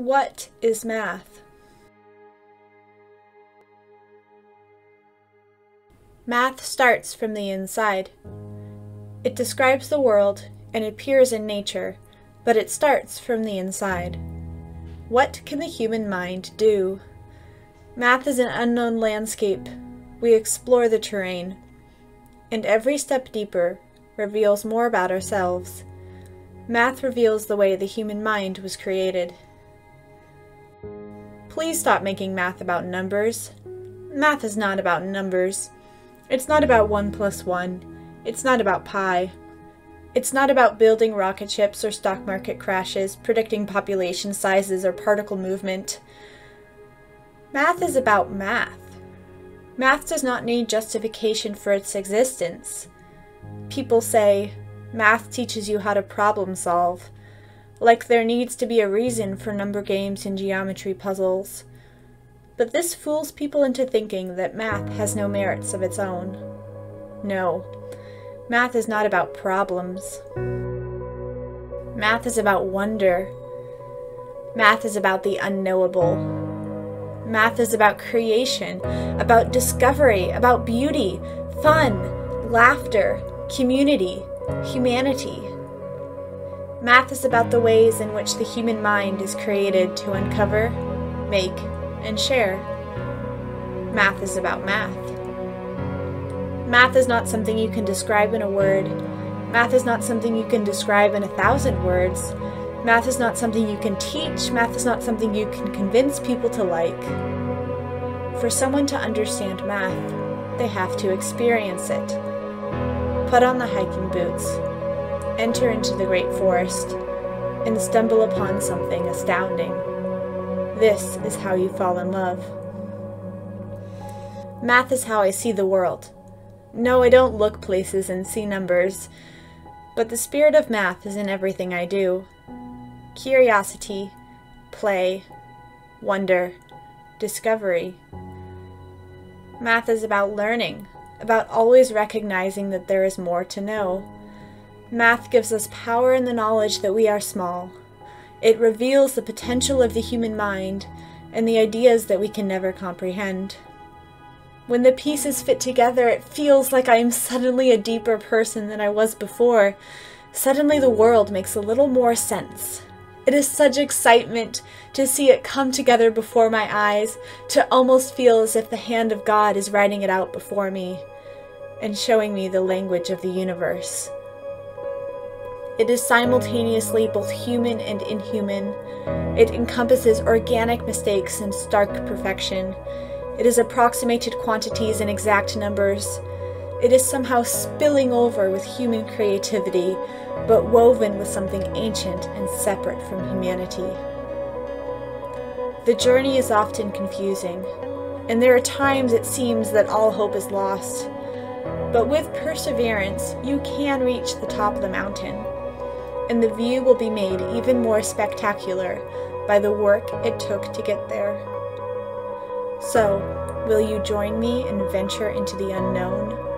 What is math? Math starts from the inside. It describes the world and appears in nature, but it starts from the inside. What can the human mind do? Math is an unknown landscape. We explore the terrain, and every step deeper reveals more about ourselves. Math reveals the way the human mind was created. Please stop making math about numbers. Math is not about numbers. It's not about 1 plus 1. It's not about pi. It's not about building rocket ships or stock market crashes, predicting population sizes or particle movement. Math is about math. Math does not need justification for its existence. People say, math teaches you how to problem solve like there needs to be a reason for number games and geometry puzzles. But this fools people into thinking that math has no merits of its own. No, math is not about problems. Math is about wonder. Math is about the unknowable. Math is about creation, about discovery, about beauty, fun, laughter, community, humanity. Math is about the ways in which the human mind is created to uncover, make, and share. Math is about math. Math is not something you can describe in a word. Math is not something you can describe in a thousand words. Math is not something you can teach. Math is not something you can convince people to like. For someone to understand math, they have to experience it. Put on the hiking boots, enter into the great forest, and stumble upon something astounding. This is how you fall in love. Math is how I see the world. No, I don't look places and see numbers, but the spirit of math is in everything I do. Curiosity, play, wonder, discovery. Math is about learning, about always recognizing that there is more to know. Math gives us power in the knowledge that we are small. It reveals the potential of the human mind and the ideas that we can never comprehend. When the pieces fit together, it feels like I am suddenly a deeper person than I was before. Suddenly the world makes a little more sense. It is such excitement to see it come together before my eyes, to almost feel as if the hand of God is writing it out before me and showing me the language of the universe. It is simultaneously both human and inhuman. It encompasses organic mistakes and stark perfection. It is approximated quantities and exact numbers. It is somehow spilling over with human creativity, but woven with something ancient and separate from humanity. The journey is often confusing, and there are times it seems that all hope is lost. But with perseverance, you can reach the top of the mountain and the view will be made even more spectacular by the work it took to get there. So, will you join me and venture into the unknown?